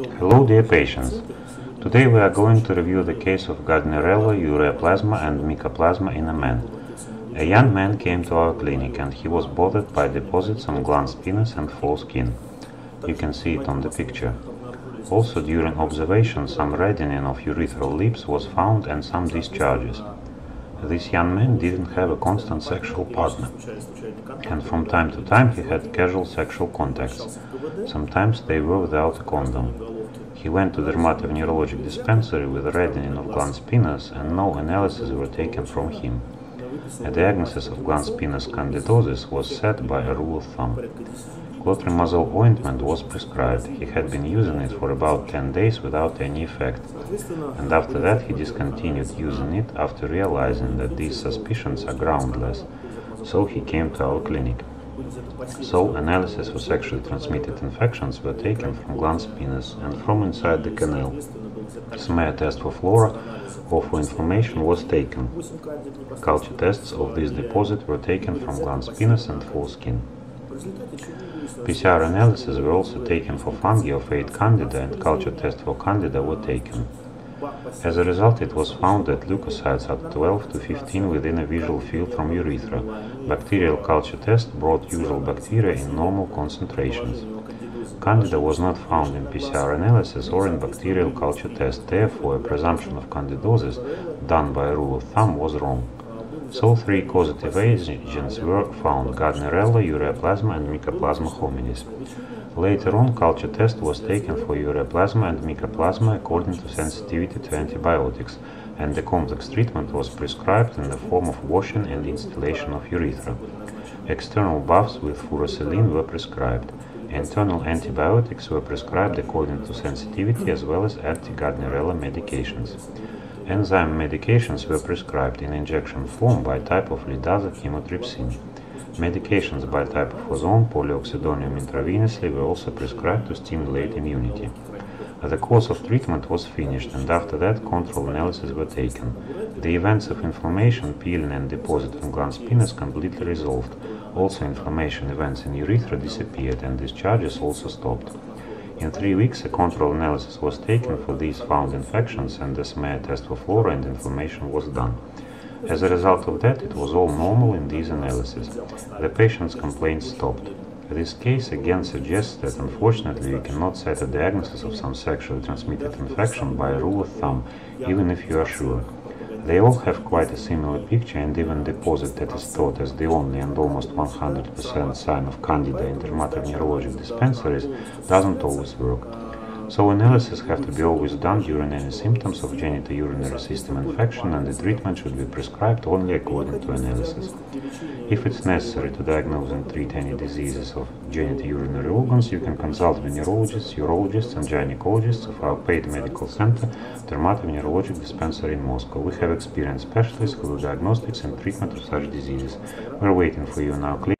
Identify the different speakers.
Speaker 1: Hello dear patients. Today we are going to review the case of Gardnerella, ureaplasma and mycoplasma in a man. A young man came to our clinic and he was bothered by deposits on glans penis and foreskin. You can see it on the picture. Also during observation some reddening of urethral lips was found and some discharges. This young man didn't have a constant sexual partner, and from time to time he had casual sexual contacts. Sometimes they were without a condom. He went to the dermatovenerologic dispensary with reddening of glans penis and no analyses were taken from him. A diagnosis of glans penis candidosis was set by a rule of thumb. Clotrimazole ointment was prescribed. He had been using it for about 10 days without any effect, and after that he discontinued using it after realizing that these suspicions are groundless, so he came to our clinic. So, analysis for sexually transmitted infections were taken from glans penis and from inside the canal. Smear test for flora or for inflammation was taken. Culture tests of this deposit were taken from glans penis and foreskin. PCR analyses were also taken for fungi of 8 candida and culture tests for candida were taken. As a result, it was found that leukocytes are 12 to 15 within a visual field from urethra. Bacterial culture test brought usual bacteria in normal concentrations. Candida was not found in PCR analysis or in bacterial culture test, therefore a presumption of candidosis done by a rule of thumb was wrong. So three causative agents were found, Gardnerella, ureaplasma and Mycoplasma hominis. Later on, culture test was taken for ureaplasma and mycoplasma according to sensitivity to antibiotics, and the complex treatment was prescribed in the form of washing and instillation of urethra. External baths with furosemide were prescribed. Internal antibiotics were prescribed according to sensitivity as well as anti-Gardnerella medications. Enzyme medications were prescribed in injection form by type of lidaza chymotrypsin. Medications by type of ozone, polyoxidonium intravenously were also prescribed to stimulate immunity. The course of treatment was finished and after that control analyses were taken. The events of inflammation, peeling and deposit in glans penis completely resolved. Also inflammation events in urethra disappeared and discharges also stopped. In three weeks, a control analysis was taken for these found infections and a smear test for flora and inflammation was done. As a result of that, it was all normal in these analyses. The patient's complaints stopped. This case again suggests that unfortunately you cannot set a diagnosis of some sexually transmitted infection by a rule of thumb, even if you are sure. They all have quite a similar picture and even the deposit that is thought as the only and almost 100% sign of candida in dermatovenerologic dispensaries doesn't always work. So analysis have to be always done during any symptoms of genitourinary system infection and the treatment should be prescribed only according to analysis. If it's necessary to diagnose and treat any diseases of genitourinary organs, you can consult venerologists, urologists and gynecologists of our paid medical center, Dermatovenerologic Dispensary in Moscow. We have experienced specialists who do diagnostics and treatment of such diseases. We're waiting for you in our clinic.